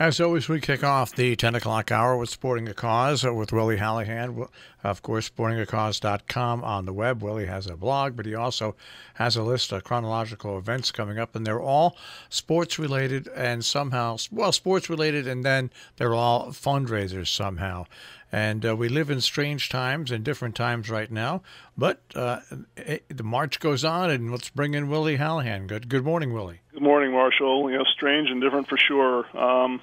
As always, we kick off the 10 o'clock hour with Sporting a Cause uh, with Willie Hallihan. Of course, sportingacause.com on the web. Willie has a blog, but he also has a list of chronological events coming up, and they're all sports related and somehow, well, sports related, and then they're all fundraisers somehow. And uh, we live in strange times and different times right now, but uh, it, the march goes on, and let's bring in Willie Hallihan. Good, good morning, Willie. Good morning, Marshall. You know, strange and different for sure. Um,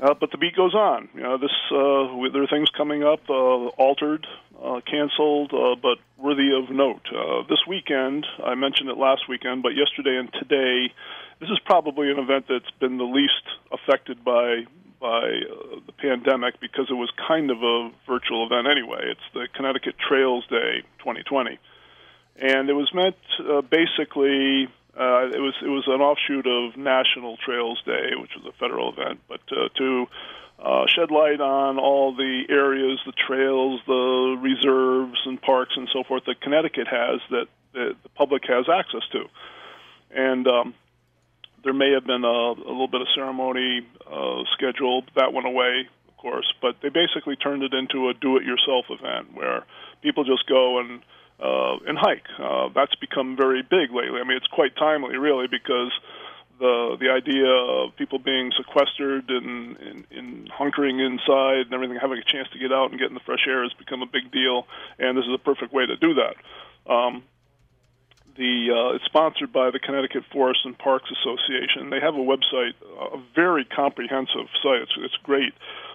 uh, but the beat goes on. You know, this uh, there are things coming up, uh, altered, uh, canceled, uh, but worthy of note. Uh, this weekend, I mentioned it last weekend, but yesterday and today, this is probably an event that's been the least affected by by uh, the pandemic because it was kind of a virtual event anyway. It's the Connecticut Trails Day 2020, and it was meant uh, basically uh, it was it was an offshoot of National Trails Day, which was a federal event, but uh, to uh, shed light on all the areas, the trails, the reserves and parks and so forth that Connecticut has that, that the public has access to, and um, there may have been a, a little bit of ceremony uh, scheduled that went away, of course, but they basically turned it into a do-it-yourself event where people just go and uh, and hike. Uh, that's become very big lately. I mean, it's quite timely, really, because the the idea of people being sequestered and, and, and hunkering inside and everything, having a chance to get out and get in the fresh air has become a big deal, and this is a perfect way to do that. Um, the uh, it's sponsored by the Connecticut Forest and Parks Association. They have a website, a very comprehensive site. It's, it's great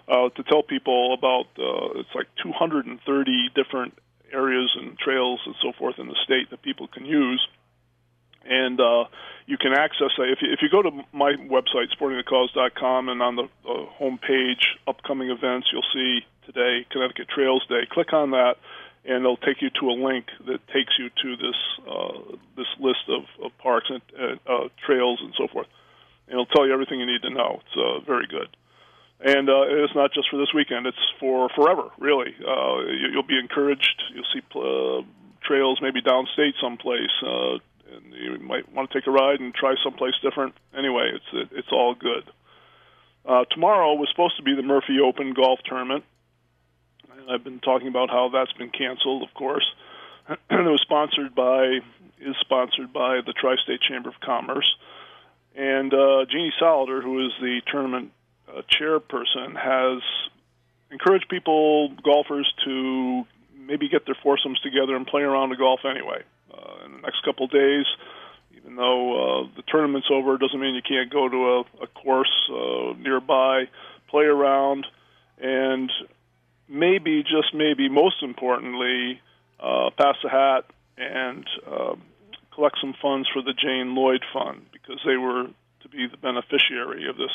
uh, to tell people about. Uh, it's like 230 different areas and trails and so forth in the state that people can use. And uh, you can access that. If you, if you go to my website, sportingthecause.com, and on the uh, home page, upcoming events, you'll see today, Connecticut Trails Day. Click on that, and it'll take you to a link that takes you to this uh, this list of, of parks and uh, trails and so forth. And it'll tell you everything you need to know. It's uh, very good and uh, it's not just for this weekend; it's for forever. Really, uh, you, you'll be encouraged. You'll see uh, trails maybe downstate someplace, and you might want to take a ride and try someplace different. Anyway, it's it, it's all good. Tomorrow was supposed to be the Murphy Open golf tournament, and I've been talking about how that's been canceled, of course. it was sponsored by is sponsored by the Tri-State Chamber of Commerce. And uh, Jeannie Solider, who is the tournament uh, chairperson has encouraged people, golfers, to maybe get their foursomes together and play around the golf anyway. Uh, in the next couple days, even though uh, the tournament's over, doesn't mean you can't go to a, a course uh, nearby, play around, and maybe, just maybe, most importantly, uh, pass a hat and uh, collect some funds for the Jane Lloyd Fund because they were to be the beneficiary of this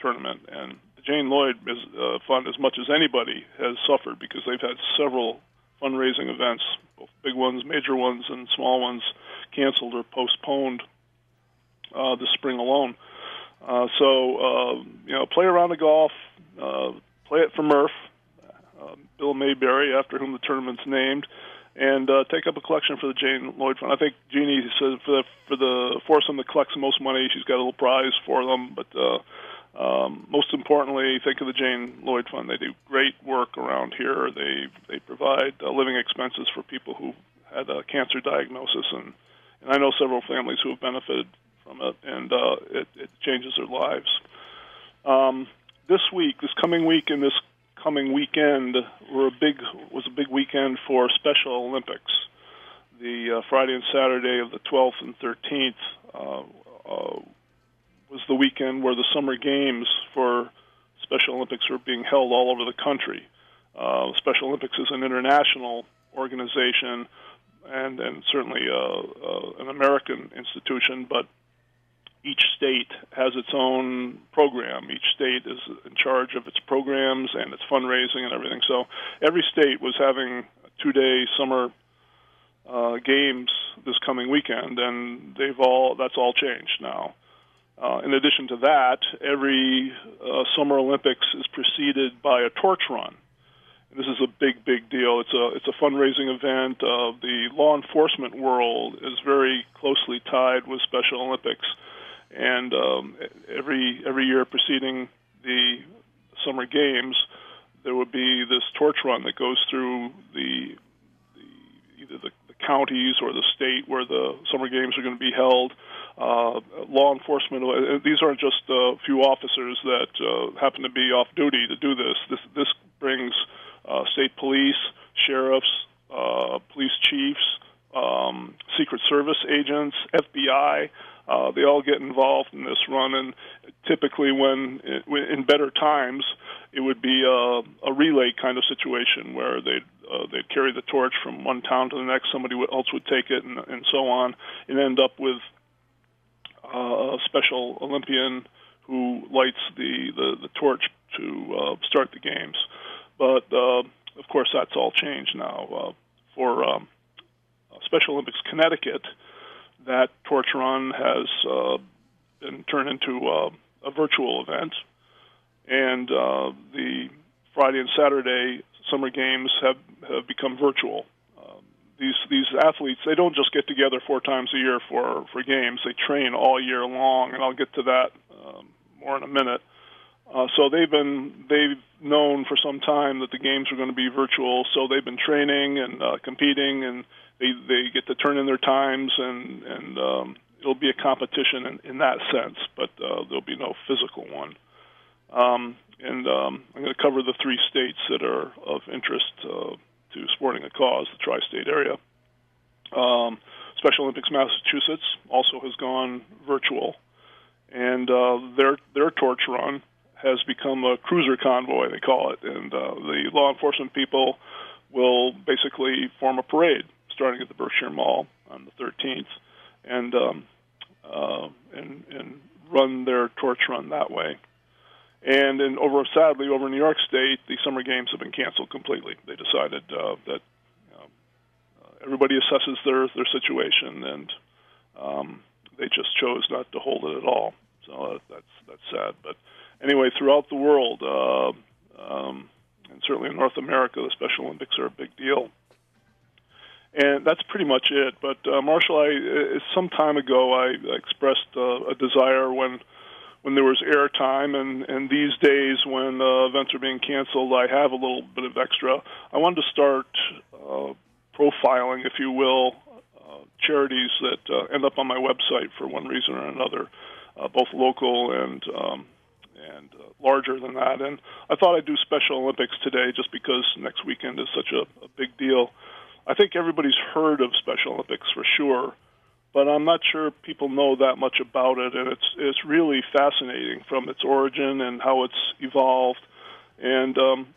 tournament. And the Jane Lloyd is, uh, Fund, as much as anybody, has suffered because they've had several fundraising events, both big ones, major ones, and small ones, canceled or postponed uh, this spring alone. Uh, so uh, you know, play around the golf, uh, play it for Murph, uh, Bill Mayberry, after whom the tournament's named, and uh, take up a collection for the Jane Lloyd Fund. I think Jeannie says for the for the foursome that collects the most money, she's got a little prize for them, but. Uh, um, most importantly, think of the Jane Lloyd Fund. They do great work around here. They they provide uh, living expenses for people who had a cancer diagnosis, and and I know several families who have benefited from it, and uh, it, it changes their lives. Um, this week, this coming week, and this coming weekend were a big was a big weekend for Special Olympics. The uh, Friday and Saturday of the 12th and 13th uh, uh, was the weekend where the summer games for Special Olympics were being held all over the country. Uh, Special Olympics is an international organization and, and certainly uh, uh, an American institution, but each state has its own program. Each state is in charge of its programs and its fundraising and everything. So every state was having two-day summer uh, games this coming weekend, and they've all that's all changed now. Uh, in addition to that, every uh, Summer Olympics is preceded by a torch run. This is a big, big deal. It's a it's a fundraising event. Uh, the law enforcement world is very closely tied with Special Olympics, and um, every every year preceding the summer games, there would be this torch run that goes through the, the either the, the counties or the state where the summer games are going to be held. Uh, law enforcement. Uh, these aren't just a few officers that uh, happen to be off duty to do this. This this brings uh, state police, sheriffs, uh, police chiefs, um, Secret Service agents, FBI. Uh, they all get involved in this run, and typically, when in better times, it would be a, a relay kind of situation where they'd uh, they'd carry the torch from one town to the next. Somebody else would take it, and, and so on, and end up with uh, a special Olympian who lights the the, the torch to uh, start the games. But uh, of course, that's all changed now. Uh, for um, Special Olympics Connecticut, that torch run has uh, been turned into uh, a virtual event, and uh, the Friday and Saturday summer games have, have become virtual. Um, these these athletes they don't just get together four times a year for for games. They train all year long, and I'll get to that um, more in a minute. Uh, so they've been they've known for some time that the games are going to be virtual. So they've been training and uh, competing, and they they get to turn in their times, and and um, it'll be a competition in, in that sense, but uh, there'll be no physical one. Um, and um, I'm going to cover the three states that are of interest uh, to sporting a cause, the tri-state area. Um, Special Olympics Massachusetts also has gone virtual, and uh, their their torch run has become a cruiser convoy, they call it, and uh, the law enforcement people will basically form a parade starting at the Berkshire Mall on the 13th, and um, uh, and and run their torch run that way. And in over sadly over New York State, the summer games have been canceled completely. They decided uh, that you know, uh, everybody assesses their their situation, and um, they just chose not to hold it at all. So uh, that's that's sad, but anyway, throughout the world, uh, um, and certainly in North America, the Special Olympics are a big deal. And that's pretty much it. But uh, Marshall, I uh, some time ago, I expressed uh, a desire when when there was airtime, and and these days when uh, events are being canceled, I have a little bit of extra. I wanted to start uh, profiling, if you will, uh, charities that uh, end up on my website for one reason or another, uh, both local and um, and uh, larger than that. And I thought I'd do Special Olympics today just because next weekend is such a, a big deal. I think everybody's heard of Special Olympics for sure, but I'm not sure people know that much about it. And it's it's really fascinating from its origin and how it's evolved. And um,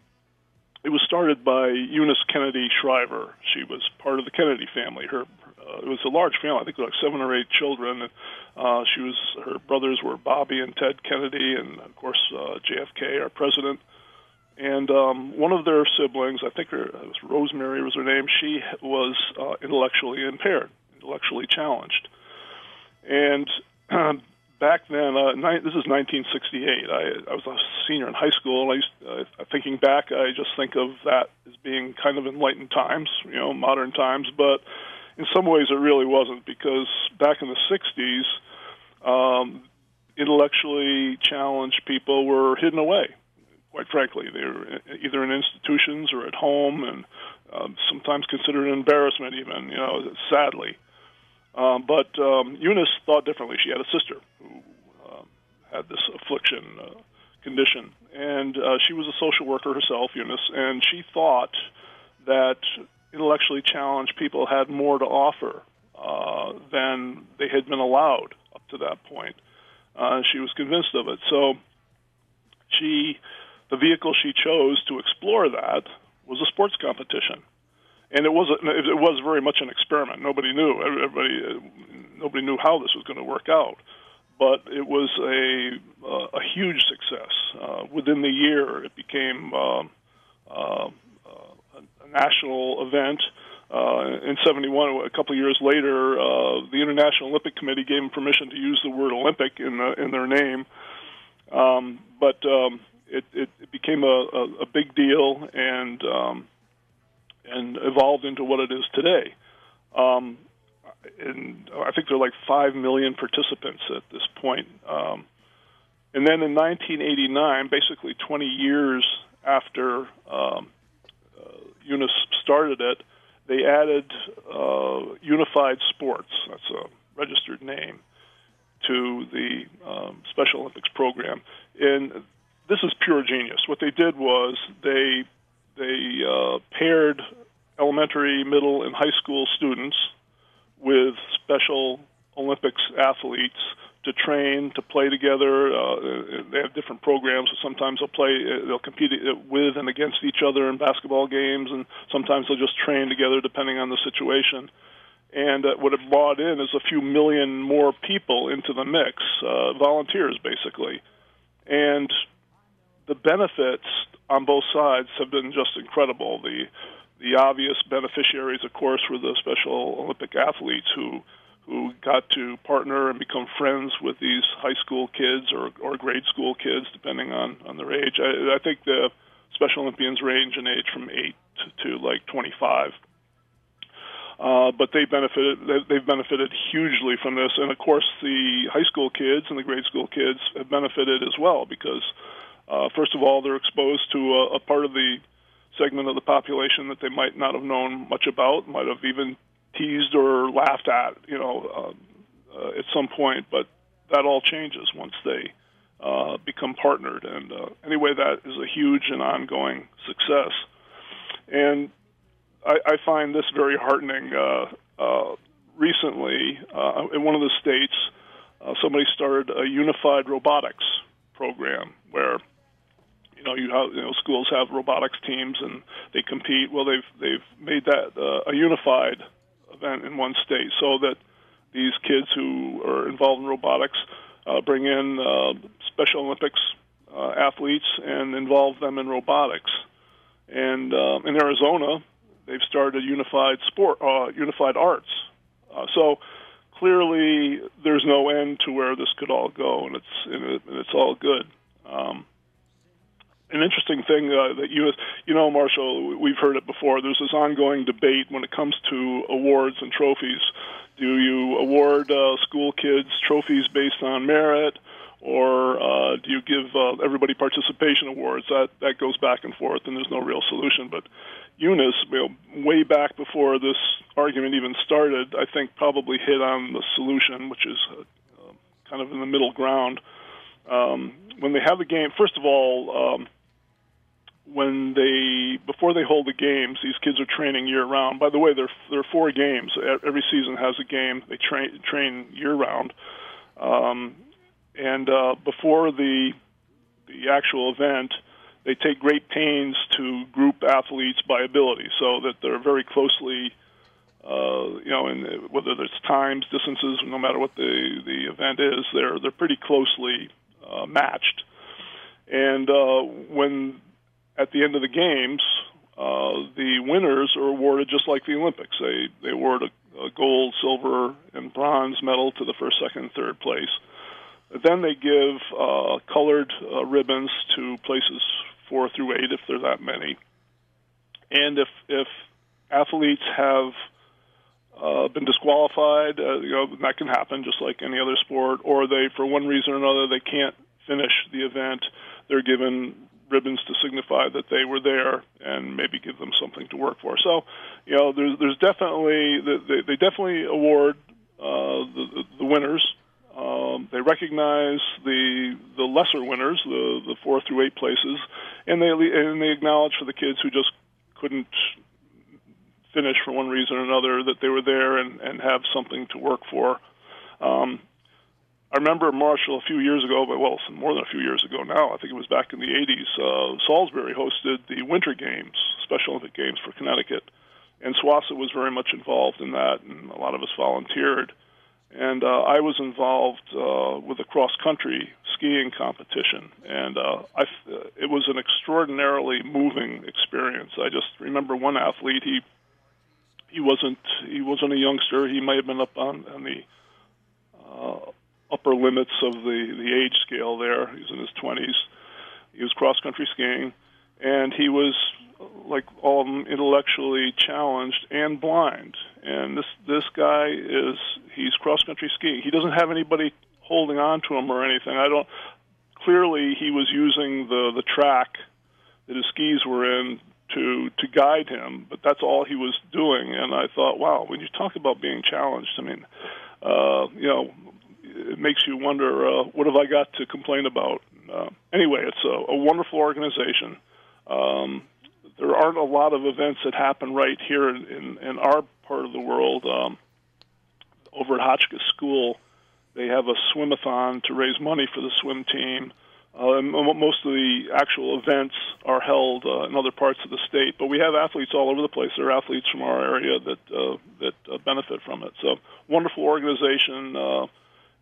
it was started by Eunice Kennedy Shriver. She was part of the Kennedy family. Her uh, it was a large family. I think there were like seven or eight children. Uh, she was her brothers were Bobby and Ted Kennedy, and of course uh, JFK, our president. And um, one of their siblings, I think her, it was Rosemary was her name. She was uh, intellectually impaired, intellectually challenged, and um, back then, uh, ni- this is 1968. I, I was a senior in high school, and I used, uh, thinking back, I just think of that as being kind of enlightened times, you know, modern times. But in some ways it really wasn't because back in the 60s, um, intellectually challenged people were hidden away. Quite frankly, they were either in institutions or at home, and um, sometimes considered an embarrassment, even you know, sadly. Um, but um, Eunice thought differently. She had a sister who um, had this affliction uh, condition, and uh, she was a social worker herself, Eunice, and she thought that intellectually challenged people had more to offer uh, than they had been allowed up to that point. Uh, she was convinced of it. So she, the vehicle she chose to explore that was a sports competition, and it was a, it was very much an experiment. Nobody knew. Everybody nobody knew how this was going to work out. But it was a uh, a huge success. Uh, within the year, it became uh, uh, national event. Uh, in 71, a couple of years later, uh, the International Olympic Committee gave them permission to use the word Olympic in, the, in their name. Um, but um, it, it, it became a, a, a big deal and um, and evolved into what it is today. Um, and I think there are like five million participants at this point. Um, and then in 1989, basically 20 years after um, uh, Eunice started it, they added uh, Unified Sports. That's a registered name to the um, Special Olympics program. And this is pure genius. What they did was they they uh, paired elementary, middle, and high school students with Special Olympics athletes to train, to play together. Uh, they have different programs. So sometimes they'll play, they'll compete with and against each other in basketball games, and sometimes they'll just train together depending on the situation. And uh, what it brought in is a few million more people into the mix, uh, volunteers basically. And the benefits on both sides have been just incredible. The the obvious beneficiaries, of course, were the Special Olympic athletes who who got to partner and become friends with these high school kids or, or grade school kids, depending on, on their age. I, I think the Special Olympians range in age from 8 to, to like 25. Uh, but they benefited. They've benefited hugely from this, and of course, the high school kids and the grade school kids have benefited as well because, uh, first of all, they're exposed to a, a part of the segment of the population that they might not have known much about, might have even teased or laughed at, you know, uh, uh, at some point. But that all changes once they uh, become partnered. And uh, anyway, that is a huge and ongoing success. And I, I find this very heartening. Uh, uh, recently, uh, in one of the states, uh, somebody started a unified robotics program where you know, you, have, you know, schools have robotics teams and they compete. Well, they've they've made that uh, a unified event in one state, so that these kids who are involved in robotics uh, bring in uh, Special Olympics uh, athletes and involve them in robotics. And uh, in Arizona, they've started a unified sport, uh, unified arts. Uh, so clearly, there's no end to where this could all go, and it's and, and it's all good. Um, an interesting thing uh, that you you know, Marshall, we've heard it before. There's this ongoing debate when it comes to awards and trophies. Do you award uh, school kids trophies based on merit, or uh, do you give uh, everybody participation awards? That that goes back and forth, and there's no real solution. But Eunice, you know, way back before this argument even started, I think probably hit on the solution, which is uh, kind of in the middle ground. Um, when they have the game, first of all. Um, when they before they hold the games, these kids are training year round. By the way, there there are four games. Every season has a game. They train train year round, um, and uh, before the the actual event, they take great pains to group athletes by ability, so that they're very closely. Uh, you know, whether it's times, distances, no matter what the the event is, they're they're pretty closely uh, matched. And uh, when at the end of the games, uh, the winners are awarded just like the Olympics. They they award a, a gold, silver, and bronze medal to the first, second, and third place. Then they give uh, colored uh, ribbons to places four through eight, if there are that many. And if if athletes have uh, been disqualified, uh, you know that can happen just like any other sport, or they for one reason or another they can't finish the event. They're given ribbons to signify that they were there and maybe give them something to work for. So, you know, there's there's definitely they, they definitely award uh, the, the winners. Um, they recognize the the lesser winners, the the four through eight places, and they and they acknowledge for the kids who just couldn't finish for one reason or another that they were there and and have something to work for. Um, I remember Marshall a few years ago, but well, more than a few years ago now. I think it was back in the 80s. Uh, Salisbury hosted the Winter Games, Special Olympic Games for Connecticut, and SWOSA was very much involved in that, and a lot of us volunteered. And uh, I was involved uh, with a cross country skiing competition, and uh, I, it was an extraordinarily moving experience. I just remember one athlete. He he wasn't he wasn't a youngster. He may have been up on, on the uh, upper limits of the the age scale. There, he was in his twenties. He was cross country skiing, and he was like all of them, intellectually challenged and blind. and this this guy is he's cross country skiing. He doesn't have anybody holding on to him or anything. I don't. Clearly, he was using the the track that his skis were in to to guide him, but that's all he was doing. And I thought, wow, when you talk about being challenged, I mean, uh, you know, makes you wonder, uh, what have I got to complain about? Uh, anyway, it's a, a wonderful organization. Um, there aren't a lot of events that happen right here in, in, in our part of the world. Um, over at Hotchkiss School, they have a swimathon to raise money for the swim team. Uh, most of the actual events are held uh, in other parts of the state, but we have athletes all over the place. There are athletes from our area that uh, that uh, benefit from it. So, wonderful organization, uh,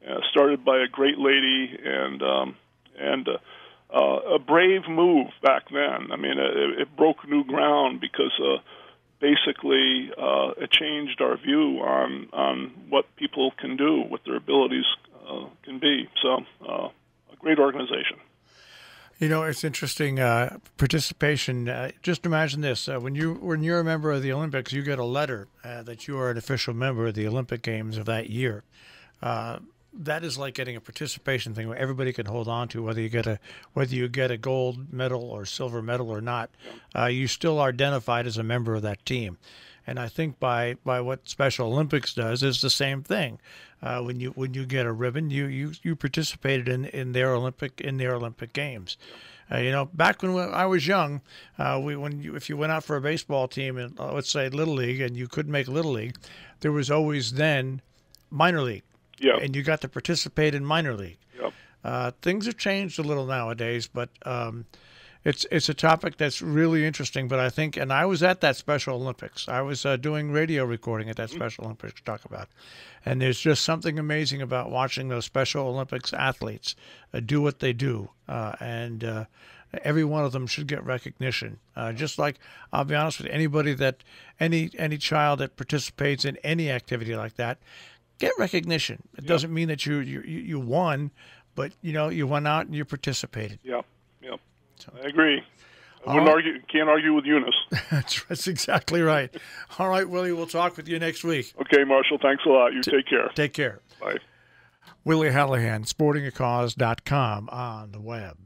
uh, started by a great lady, and um, and uh, uh, a brave move back then. I mean, it, it broke new ground because uh, basically uh, it changed our view on on what people can do, what their abilities uh, can be. So, uh, a great organization. You know, it's interesting uh, participation. Uh, just imagine this: uh, when you when you're a member of the Olympics, you get a letter uh, that you are an official member of the Olympic Games of that year. That is like getting a participation thing where everybody can hold on to whether you get a whether you get a gold medal or silver medal or not. Uh, you still are identified as a member of that team. And I think by, by what Special Olympics does is the same thing. Uh, when you when you get a ribbon, you, you, you participated in, in their Olympic in their Olympic games. Uh, you know, back when I was young, uh, we when you, if you went out for a baseball team and uh, let's say little league and you couldn't make little league, there was always then minor league Yeah. and you got to participate in minor league. Yep. Uh, things have changed a little nowadays, but um, it's it's a topic that's really interesting. But I think, and I was at that Special Olympics. I was uh, doing radio recording at that Special Olympics to talk about, and there's just something amazing about watching those Special Olympics athletes uh, do what they do, uh, and. Uh, Every one of them should get recognition. Uh, just like I'll be honest with you, anybody that any any child that participates in any activity like that get recognition. It doesn't mean that you, you you won, but you know you went out and you participated. Yep. Yep. I agree. I wouldn't right. argue. Can't argue with Eunice. that's, that's exactly right. All right, Willie, we'll talk with you next week. Okay, Marshall. Thanks a lot. You take care. Take care. Bye. Willie Hallihan, sportingacause.com on the web.